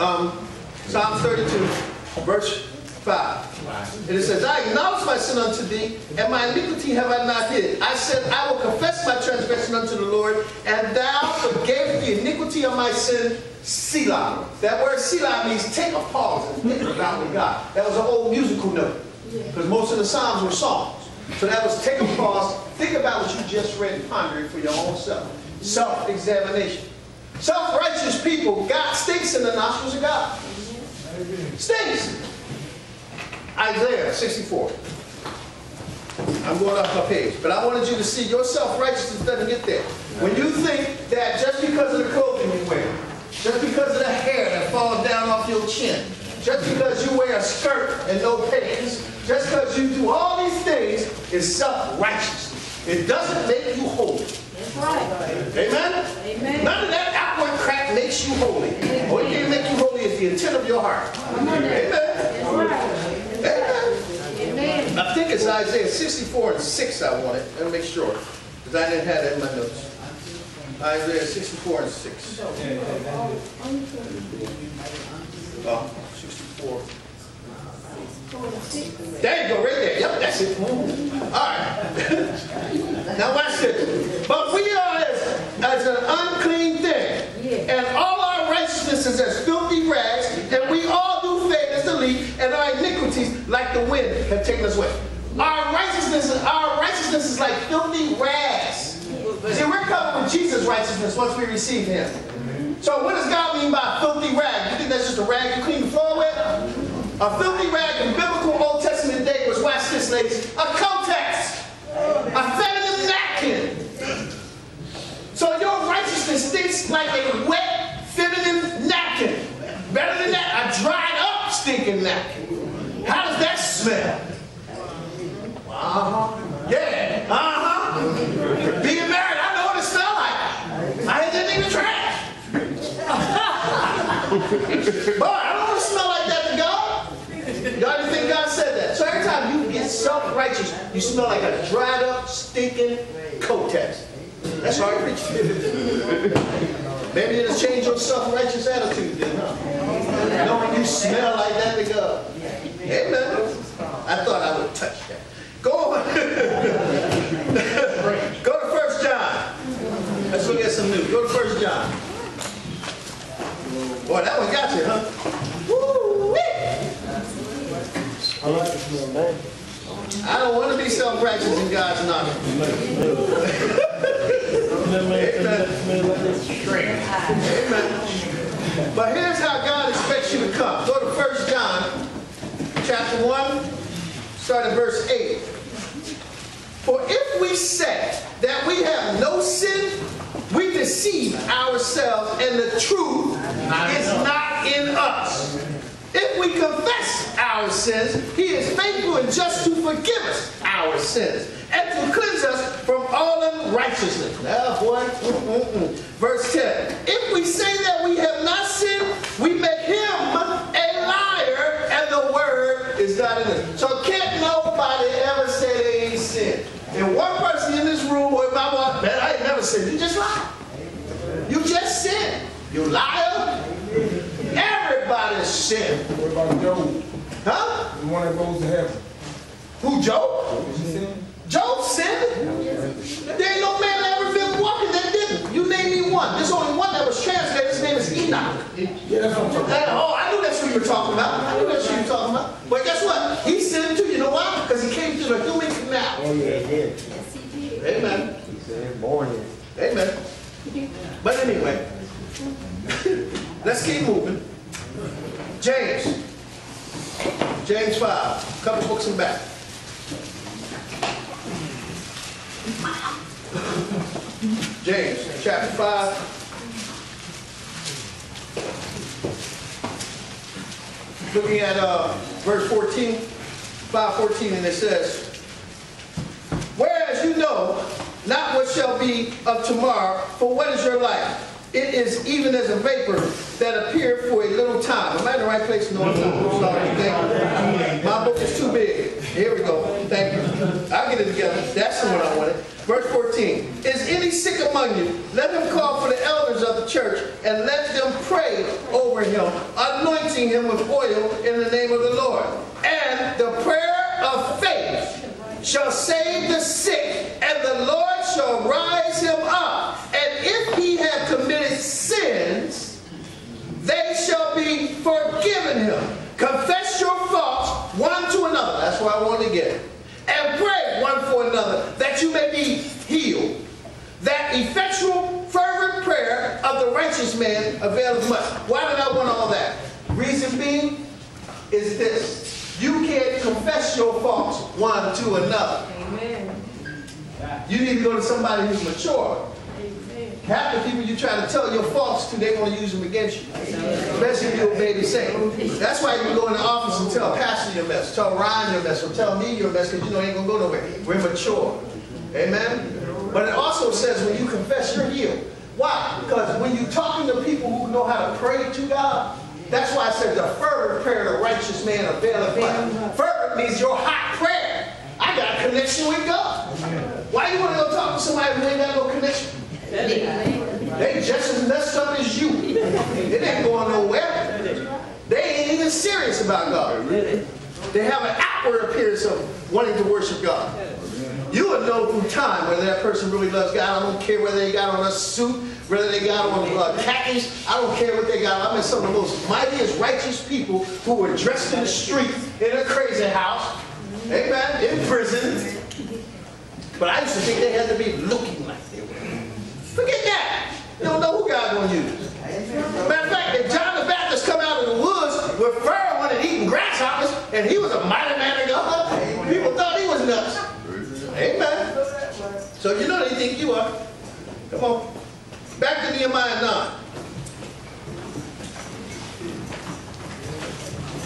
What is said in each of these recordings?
Um, Psalms 32, verse 5. And it says, I acknowledge my sin unto thee, and my iniquity have I not hid. I said, I will confess my transgression unto the Lord, and thou forgave the iniquity of my sin, Selah. That word Selah means take a pause and think about with God. That was an old musical note, because most of the Psalms were songs. So that was take a pause, think about what you just read and ponder it for your own self. Self-examination. Self-righteous people, God stinks in the nostrils of God. Stinks. Isaiah 64. I'm going off my page, but I wanted you to see your self-righteousness doesn't get there. When you think that just because of the clothing you wear, just because of the hair that falls down off your chin, just because you wear a skirt and no pants, just because you do all these things is self-righteousness. It doesn't make you holy. That's right. Amen? Amen. None of that crap makes you holy. Only thing that make you holy is the intent of your heart. Amen? Amen. Amen. I think it's Isaiah 64 and 6 I wanted. Let me make sure. Because I didn't have that in my notes. Isaiah 64 and 6. Oh, 64. There you go, right there. Yep, that's it. All right. now watch this. But we are as, as an unclean thing, and all our righteousness is as filthy rags, and we all do fade as the leaf, and our iniquities, like the wind, have taken us away. Our righteousness, our righteousness is like filthy rags. See, we're covered with Jesus' righteousness once we receive Him. So what does God mean by filthy rag? You think that's just a rag you clean the floor with? A filthy rag in biblical Old Testament day was, watch this, ladies, a context, a feminine napkin. So your righteousness stinks like a wet feminine napkin. Better than that, a dried up stinking napkin. How does that smell? Uh-huh. Yeah, uh-huh. Being married, I know what it smells like. I had that the trash. Boy, I don't want to smell like that to God. Y'all didn't think God said that. So every time you get self-righteous, you smell like a dried up, stinking Kotex. That's hard to preach. Maybe it'll change your self-righteous attitude then, huh? Knowing you smell like that to God. Amen. I thought I would touch that. Go on. Go to First John. Let's look at some new. Go to First John. Boy, that one got you, huh? Woo-wee. I like the smell, man. I don't want to be self-righteous in God's knowledge. Smell like smell like this. Amen. But here's how God expects you to come. Go to First John, chapter 1, start at verse 8. For if we say that we have no sin, we deceive ourselves, and the truth is not in us. If we confess our sins, he is faithful and just to forgive us our sins and to cleanse us all. Now, boy, mm-mm-mm. verse 10. If we say that we have not sinned, we make him a liar, and the word is not in us. So can't nobody ever say they ain't sinned. And one person in this room, or if I want, man, I ain't never sinned. You just lie. You just sin. You liar. Everybody sin. What about Job? Huh? The one that goes to heaven. Who, Job? Did? Job sinned. There ain't no man that ever been walking that didn't. You name me one. There's only one that was translated. His name is Enoch. Yeah, that's what I'm talking about. Uh, oh, I knew that's what you were talking about. I knew that's what you were talking about. But guess what? He sinned too. You know why? Because he came through the human canal. Oh, yeah, it did. Amen. He said, born in. Amen. But anyway, let's keep moving. James. James 5. Couple books in back. James chapter 5. Looking at uh, verse 14, 514, and it says, Whereas you know not what shall be of tomorrow, for what is your life? It is even as a vapor that appear for a little time. Am I in the right place? No, I'm. My book is too big. Here we go. Thank you. I'll get it together. That's the one I wanted. Verse 14. Is any sick among you? Let him call for the elders of the church, and let them pray over him, anointing him with oil in the name of the Lord. And the prayer of faith shall save the sick, and the Lord shall rise him up. And if he have committed sins, they shall be forgiven him. Confess your faults one to another. That's where I want to get. And pray for another that you may be healed. That effectual, fervent prayer of the righteous man availeth much. Why did I want all that? Reason being is this. You can't confess your faults one to another. Amen. You need to go to somebody who's mature. Half the people you try to tell your faults to, they're going to use them against you. Especially if you're a baby saint. That's why you go in the office and tell Pastor your mess, tell Ryan your mess, or tell me your mess, because you know ain't going to go nowhere. We're mature. Amen? But it also says when you confess, you're healed. Why? Because when you're talking to people who know how to pray to God, that's why I said the fervent prayer of the righteous man availeth. Fervent means your hot prayer. I got a connection with God. Why you want to go talk to somebody who ain't got no connection? They just as messed up as you. It ain't going nowhere. They ain't even serious about God. They have an outward appearance of wanting to worship God. You would know through time whether that person really loves God. I don't care whether they got on a suit, whether they got on uh, khakis. I don't care what they got. I mean, some of the most mightiest, righteous people who were dressed in the street in a crazy house. Amen. In prison. But I used to think they had to be looking. Forget that. You don't know who God gonna use. Matter of fact, if John the Baptist come out of the woods with on and eating grasshoppers, and he was a mighty man of God, people thought he was nuts. Amen. So you know they think you are. Come on. Back to Nehemiah 9.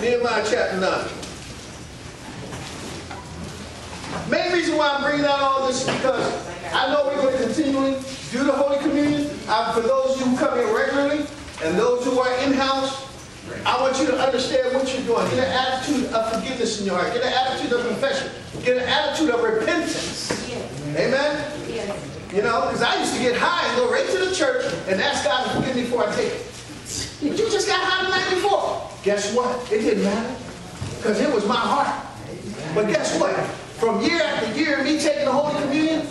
Nehemiah chapter 9. Main reason why I'm bringing out all this is because I know we're going to continually do the Holy Communion. Uh, for those of you who come here regularly and those who are in-house, I want you to understand what you're doing. Get an attitude of forgiveness in your heart. Get an attitude of confession. Get an attitude of repentance. Amen? Yes. You know, because I used to get high and go right to the church and ask God to forgive me before I take it. But you just got high the night before. Guess what? It didn't matter. Because it was my heart. But guess what? From year after year, me taking the Holy Communion.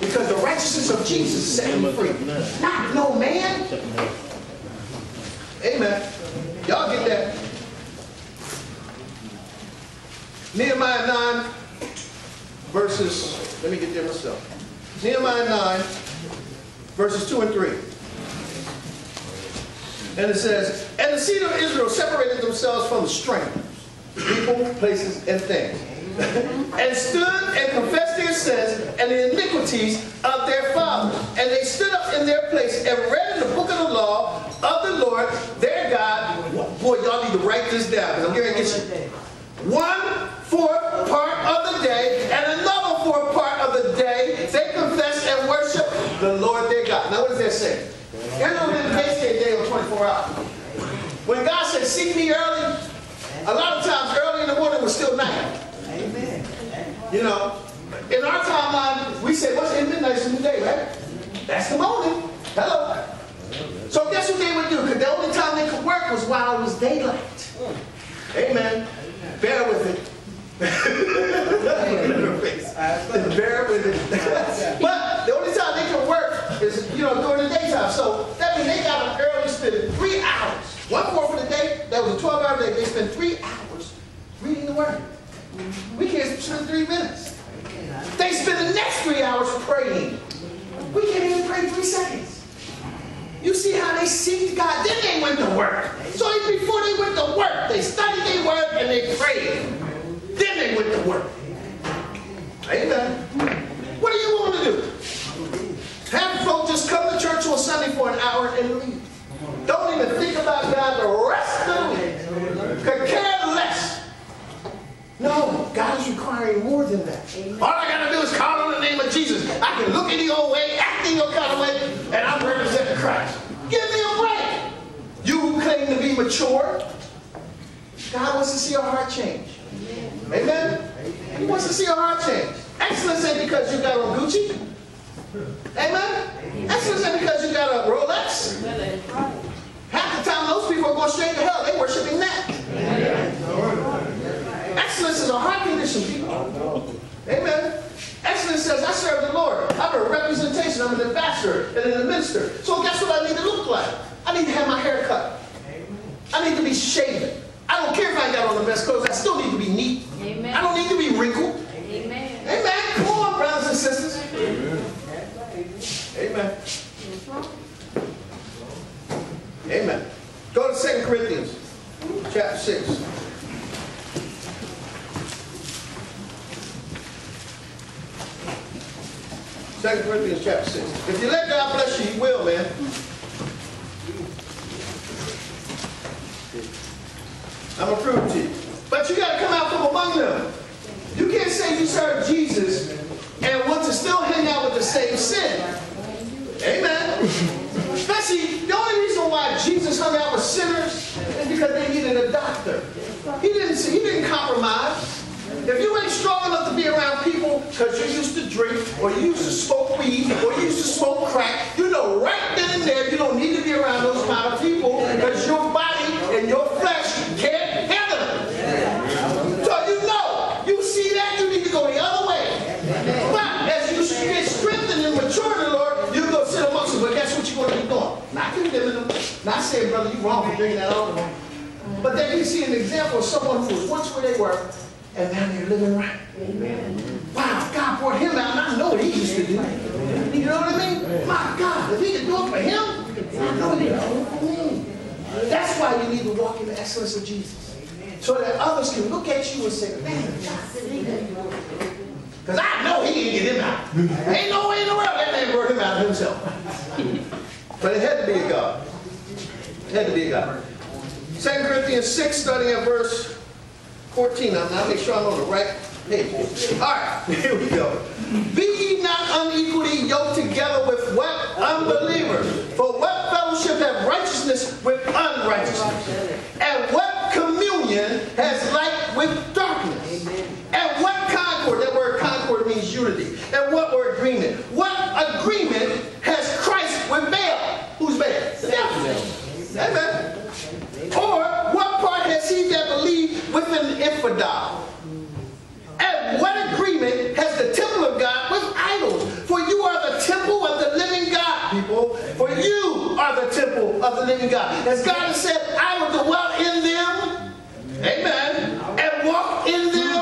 Because the righteousness of Jesus set me free. Not no man. Amen. Y'all get that? Nehemiah 9, verses, let me get there myself. Nehemiah 9, verses 2 and 3. And it says, And the seed of Israel separated themselves from the strangers, people, places, and things, and stood and confessed their sins and the iniquities of their fathers. And they stood up in their place and read in the book of the law of the Lord their God. Boy, y'all need to write this down because I'm going to get you. One fourth part of the day and another fourth part of the day, they confess and worship the Lord their God. Now, what does that say? What the case day on 24 hours. When God said, seek me early, a lot of times early in the morning was still night. Amen. You know, in our timeline, we say, what's in midnight in the day, right? That's the morning. Hello. So guess what they would do? Because the only time they could work was while it was daylight. Amen. Bear with it. Bear with it. but the only time they can work is, you know, during the daytime. So that means they got up early, spending three hours. One fourth of the day, that was a 12 hour day, they spend three hours reading the word. We can't spend three minutes. They spend the next three praying. We can't even pray three seconds. You see how they seeked God. Then they went to work. So even before they went to work, they studied their word and they prayed. Then they went to work. Amen. What do you want to do? Have folk just come to church on Sunday for an hour and leave. Don't even think about God the rest of the week. Could care less. No, God is requiring more than that. All I got to do is call on the name of Jesus. I can look any old way, act any old kind of way, and I'm representing Christ. Give me a break. You who claim to be mature, God wants to see your heart change. Amen? He wants to see your heart change. Excellence ain't because you got on Gucci. Amen? Excellence ain't because you got a Rolex. Half the time, those people are going straight to hell. They worshiping that. Excellence is a heart condition, people. Amen. Excellence says, I serve the Lord. I'm a representation. Ambassador and an minister. So guess what I need to look like? I need to have my hair cut. I need to be shaven. I don't care if I got on the best clothes. I still need to be neat. Amen. I don't need to be wrinkled. Amen. Amen. Come on, brothers and sisters. Amen. Amen. Go to 2 Corinthians chapter 6. Second Corinthians chapter 6. If you let God bless you, He will, man. I'm going to prove it to you. But you got to come out from among them. You can't say you serve Jesus and want to still hang out with the same sin. Amen. Especially, the only reason why Jesus hung out with sinners is because they needed a doctor. He didn't, he didn't compromise. If you ain't strong enough to be around people because you used to drink, or you used to smoke weed, or you used to smoke crack, you know right then and there you don't need to be around those kind of people because your body and your flesh can't handle it. So you know, you see that, you need to go the other way. But as you get strengthened and mature in the Lord, you go sit amongst them. But guess what you're going to be doing? Not condemning them, not saying, brother, you wrong for drinking that alcohol. But then you see an example of someone who was once where they were, and now they're living right. Wow, God brought him out, and I know what he used to do. You know what I mean? My God, if he can do it for him, I know he can do it for me. That's why you need to walk in the excellence of Jesus. So that others can look at you and say, man, because I know he didn't get him out. Ain't no way in the world that man brought him out himself. But it had to be a God. Had to be a God. 2 Corinthians 6, starting at verse 14. I'm not make sure I'm on the right page. All right, here we go. Be ye not unequally yoked together with what? Unbelievers. For what fellowship have righteousness with unrighteousness? And what communion has light with darkness? And what concord? That word concord means unity. And what word agreement? What agreement has Christ with Baal? Who's Baal? The devil. Amen. Or what part has he that believed with an infidel? And what agreement has the temple of God with idols? For you are the temple of the living God, people. For you are the temple of the living God. As God has said, I will dwell in them. Amen. And walk in them.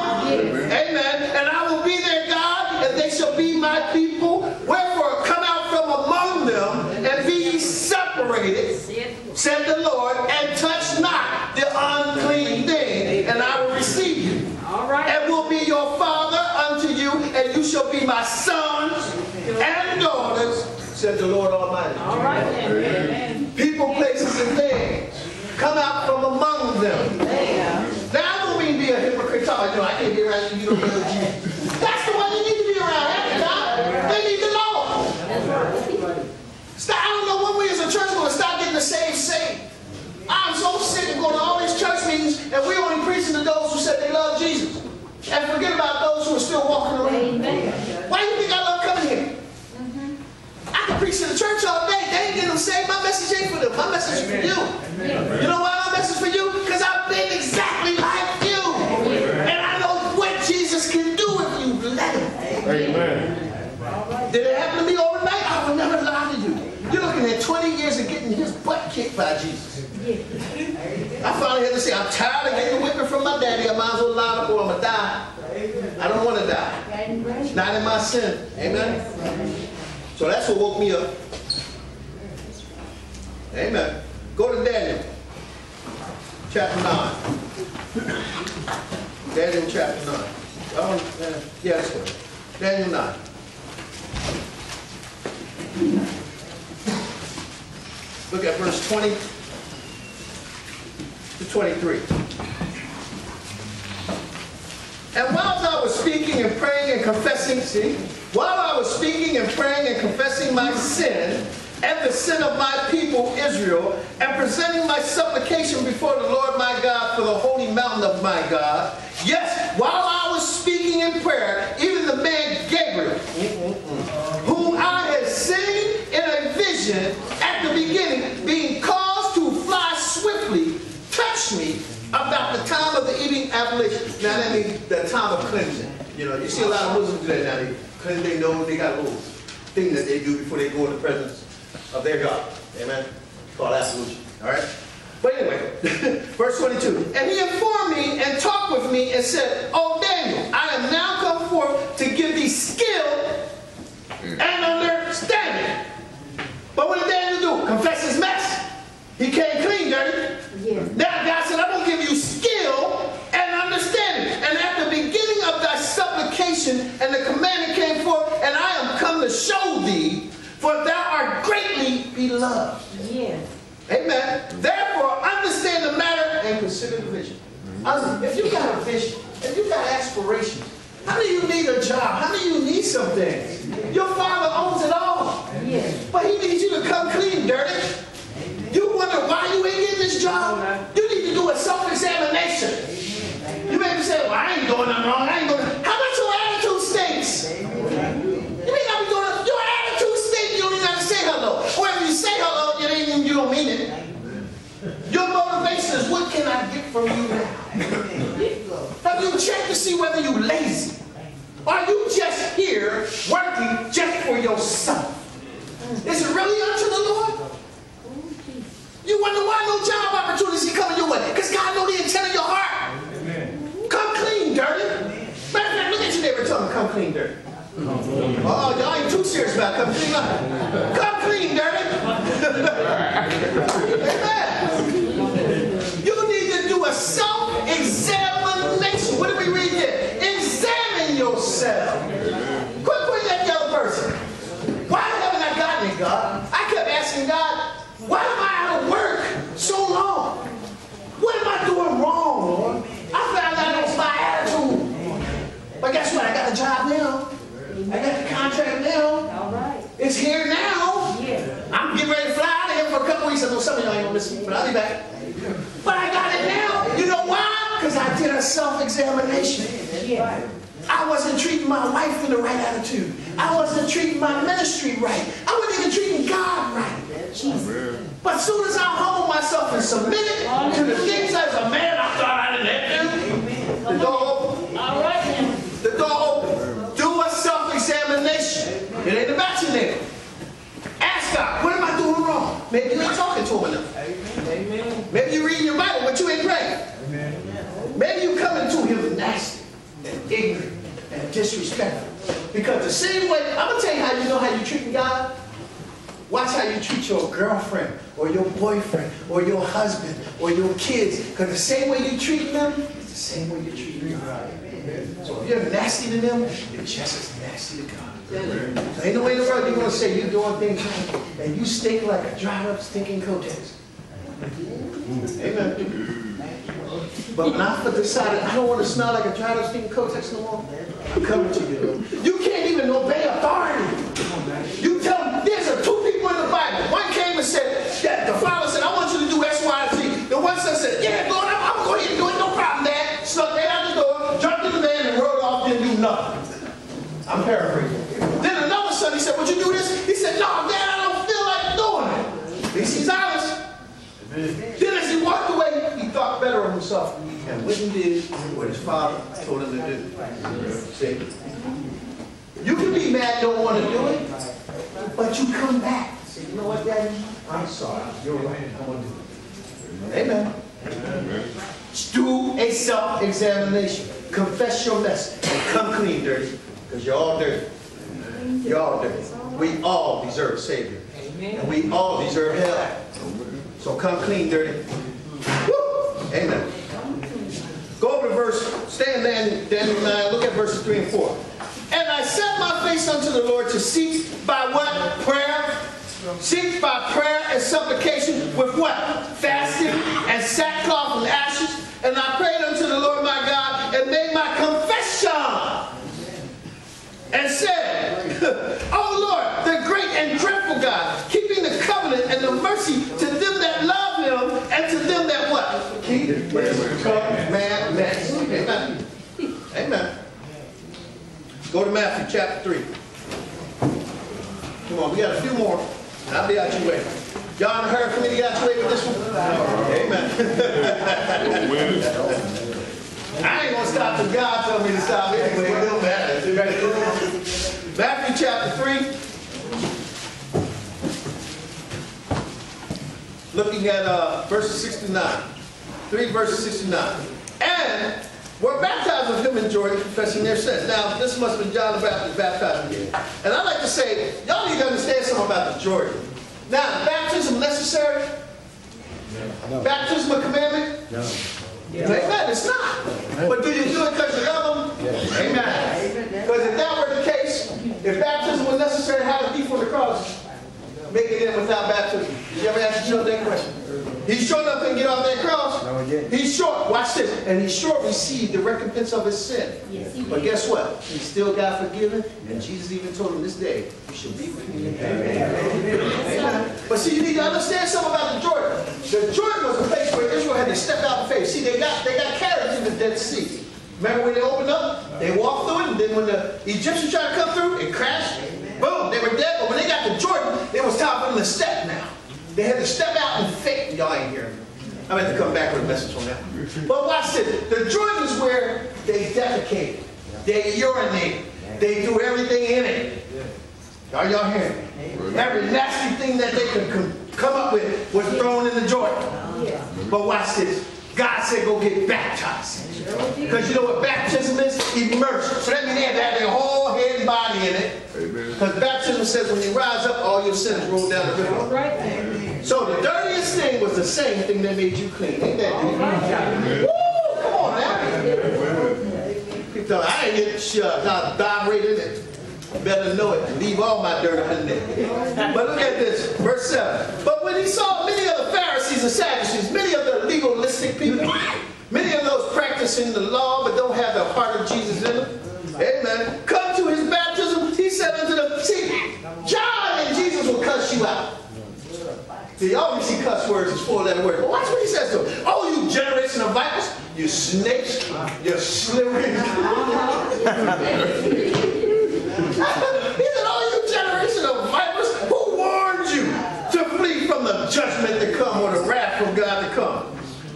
Amen. And I will be their God, and they shall be my people. Wherefore, come out from among them and be ye separated, said the Lord, and touch not the unclean thing, and I will receive you. All right. And will be your father unto you, and you shall be my sons and daughters, said the Lord Almighty. All right. Amen. People, places, and things. Come out from among them. Now, I don't mean be a hypocrite. talking, know, I can't be around you, you don't know Jesus. That's the one you need to be around the time. They need the Lord. Stop, I don't know when we as a church going to stop getting the saved saved. I'm so sick of going to all these church meetings and we only preaching to those who said they love Jesus. And forget about those who are still walking around. Amen. Why do you think I love coming here? Mm-hmm. I can preach in the church all day. They ain't getting them saved. My message ain't for them. My message is for you. You know why my message is for you? Because I've been exactly like you. And I know what Jesus can do if you let him. Amen. Did it happen to me overnight? I will never lie to you. You're looking at 20 years of getting his butt kicked by Jesus. I finally had to say, I'm tired of getting whipping from my daddy. I might as well line up or I'm going to die. I don't want to die. Not in my sin. Amen? So that's what woke me up. Amen. Go to Daniel. Chapter 9. Daniel chapter 9. Oh, uh, yeah, that's. Daniel 9. Look at verse 20 to 23. And while I was speaking and praying and confessing, see, while I was speaking and praying and confessing my sin and the sin of my people Israel, and presenting my supplication before the Lord my God for the holy mountain of my God, yes, while I was speaking in prayer, even the man Gabriel, whom I had seen in a Now that means the time of cleansing. You know, you see a lot of Muslims do that now. They cleanse their nose. They got a little thing that they do before they go in the presence of their God. Amen. It's called absolution. All right. But anyway, verse 22. And he informed me and talked with me and said, Oh Daniel, I am now come forth to give thee skill and understanding. But what did Daniel do? Confess his mess. He came clean, dirty. Yes. Now God said, I'm going to give you skill and understanding. And at the beginning of thy supplication, and the commandment came forth, and I am come to show thee, for thou art greatly beloved. Yes. Amen. Therefore, understand the matter and consider the vision. Um, if you got a vision, if you got aspirations, how do you need a job? How do you need some things? Your father owns it all. Yes. But he needs you to come clean, dirty. You wonder why you ain't getting this job? You need to do a self-examination. You may be saying, well, I ain't doing nothing wrong. I ain't doing How about your attitude stinks? You may not be doing it. Your attitude stinks. You don't even have to say hello. Or if you say hello, you, Your motivation is, what can I get from you now? Have you checked to see whether you're lazy? Are you just here working just for yourself? Is it really unto the Lord? You wonder why no job opportunities coming your way? Because God know the intent of your heart. Come clean, dirty. Matter of fact, look at your neighbor and tell him, come clean, dirty. Oh, y'all ain't too serious about come clean. huh? Come clean, dirty. Amen. You need to do a self-examination. What did we read there? Examine yourself. Quit putting that yellow person. Why haven't I gotten it, God? I kept asking God, why am I out of work so long? What am I doing wrong, Lord? I found out it was my attitude. But guess what? I got a job now. I got the contract now. All right. It's here now. Yes. I'm getting ready to fly out of here for a couple weeks. I know some of y'all ain't gonna miss me, but I'll be back. But I got it now. You know why? Because I did a self-examination. I wasn't treating my wife in the right attitude. I wasn't treating my ministry right. I wasn't even treating God right. But as soon as I humbled myself and submitted to the things as a man I thought I didn't have to, the door opened. All right. The door open. Do a self-examination. It ain't about you now. Ask God, what am I doing wrong? Maybe you ain't talking to him enough. Amen. Maybe you reading your Bible, but you ain't praying. Amen. Maybe you coming to him nasty and ignorant and disrespectful. Because the same way, I'm gonna tell you how you know how you treating God. Watch how you treat your girlfriend or your boyfriend or your husband or your kids. Because the same way you treat them, it's the same way you treat God. So if you're nasty to them, you're just as nasty to God. Ain't no way in the world you're gonna say you're doing things and you stink like a dried up stinking Kotex. Amen. But when I decided I don't want to smell like a dried up stinking Kotex no more, I'm coming to you. You can't even obey authority. Himself and went and did what his father told him to do. See? You can be mad, don't want to do it, but you come back. Say, you know what, Daddy? I'm sorry. You're right. I'm going to do it. Amen. Do a self-examination. Confess your mess and come clean, dirty, because you're all dirty. You're all dirty. We all deserve a Savior. And we all deserve hell. So come clean, dirty. Woo! Amen. Go over to verse, stay in Dan- Daniel 9, look at verses 3 and 4. And I set my face unto the Lord to seek by what? Prayer. Seek by prayer and supplication with what? Fasting and sackcloth and ashes. And I prayed unto the Lord my God and made my confession and said, O Lord, the great and dreadful God, keeping the covenant and the mercy to them that love him and to them that Amen. Amen. Go to Matthew chapter 3. Come on, we got a few more. I'll be out your way. Y'all heard from me to get out your way with this one? Amen. I ain't gonna stop and God told me to stop anyway. It don't matter. Matthew chapter 3. Looking at uh, verses 69. 3 verses 69. And were baptized with him in Jordan, confessing their sins. Now, this must have been John the Baptist baptizing him. And I'd like to say, y'all need to understand something about the Jordan. Now, baptism necessary? No. Baptism a commandment? No. Amen, it's not. But do you do it because you love them? Amen. Because if that were the case, if baptism was necessary, how did he from the cross make it in without baptism? Did you ever ask yourself that question? He sure enough couldn't get off that cross. No, he didn't. He's short, watch this, and he sure received the recompense of his sin. Yes, he But did. guess what? He still got forgiven, and Jesus even told him this day, you should be with me in heaven. Amen. But see, you need to understand something about the Jordan. The Jordan was a place where Israel had to step out in faith. See, they got they got carried through the Dead Sea. Remember when they opened up? They walked through it, and then when the Egyptians tried to come through, it crashed. Boom, they were dead. But when they got to Jordan, it was time for them to step now. They had to step out in faith. Y'all ain't hearing me. I'm to come back with a message on that. But watch this. The Jordan is where they defecate. They urinate. They do everything in it. Are y'all hearing? Every nasty thing that they could come up with was thrown in the Jordan. But watch this. God said go get baptized. Because you know what baptism is? Immersion. So that means they had to have their whole body in it. Because baptism says when you rise up, all your sins roll down the river. Right there. So the dirtiest thing was the same thing that made you clean. Ain't that deep? Woo! Come on now. People tell me, I ain't get shut. I dive right in it. Better know it. Leave all my dirt up in there. But look at this, verse 7. But when he saw many of the Pharisees and Sadducees, many of the legalistic people, many of those practicing the law but don't have the heart of Jesus in them, amen, come to his baptism, he said unto them, see, John and Jesus will cuss you out. See, see cuss words as four letter words. But watch what he says to them. Oh, you generation of vipers, you snakes, you slippery. he said, Oh, you generation of vipers, who warned you to flee from the judgment to come or the wrath from God to come?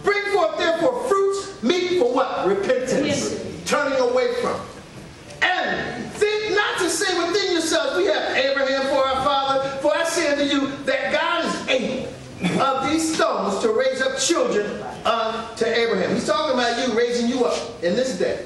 Bring forth therefore fruits, meet for what? Repentance. Yes. Turning away from. And think not to say within yourselves, we have Abraham for our father. For I say unto you that God is able of these stones to raise up children unto Abraham. He's talking about you raising you up in this day.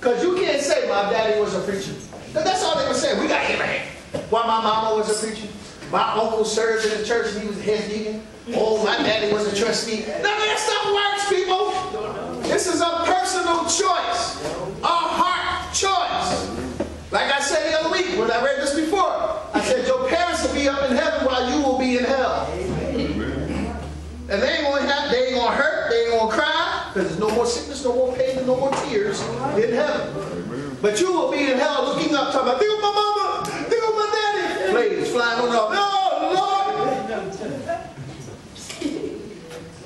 Because you can't say my daddy was a preacher. that's all they were saying. We got Abraham. While my mama was a preacher. My uncle served in the church and he was head deacon. Oh, my daddy was a trustee. Of that stuff works, people. This is a personal choice. A heart choice. Like I said the other week when I read this before. I said your parents will be up in heaven while you will be in hell. And they ain't gonna have, they ain't gonna hurt, they ain't gonna cry, because there's no more sickness, no more pain, and no more tears in heaven. But you will be in hell looking up, talking about, think of my mama, think of my daddy. Flames flying on up. No, Lord.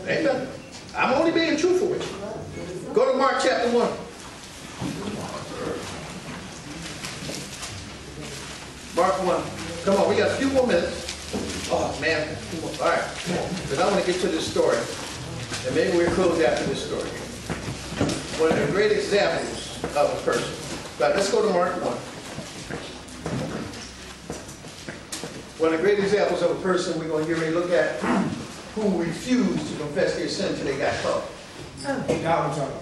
Amen. I'm only being truthful with you. Go to Mark chapter 1. Mark 1. Come on, we got a few more minutes. Oh, man. All right. Because I want to get to this story. And maybe we'll close after this story. One of the great examples of a person. But let's go to Mark 1. One of the great examples of a person we're going to get ready to look at who refused to confess their sin until they got caught. God was talking.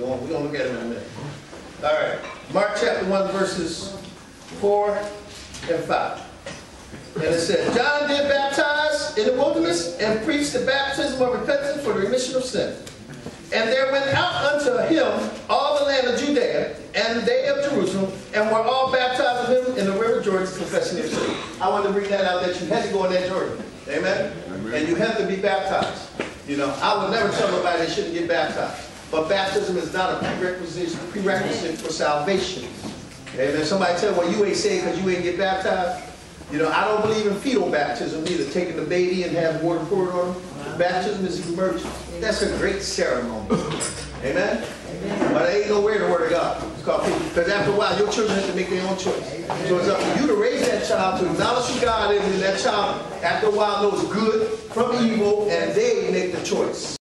We're we're going to look at him in a minute. All right. Mark chapter 1, verses 4 and 5. And it says, John did baptize in the wilderness and preached the baptism of repentance for the remission of sin. And there went out unto him all the land of Judea and they of Jerusalem, and were all baptized of him in the river Jordan, confessing their sin. I want to bring that out that you had to go in that Jordan. Amen? And you have to be baptized. You know, I would never tell nobody they shouldn't get baptized. But baptism is not a prerequisite, prerequisite for salvation. Amen. Somebody tell, me well, you ain't saved because you ain't get baptized. You know, I don't believe in fetal baptism either, taking the baby and have water poured on him. Baptism is emergent. That's a great ceremony. Amen? But it ain't nowhere in the Word of God. It's called Because after a while, your children have to make their own choice. So it's up to you to raise that child, to acknowledge who God is, and that child, after a while, knows good from evil, and they make the choice.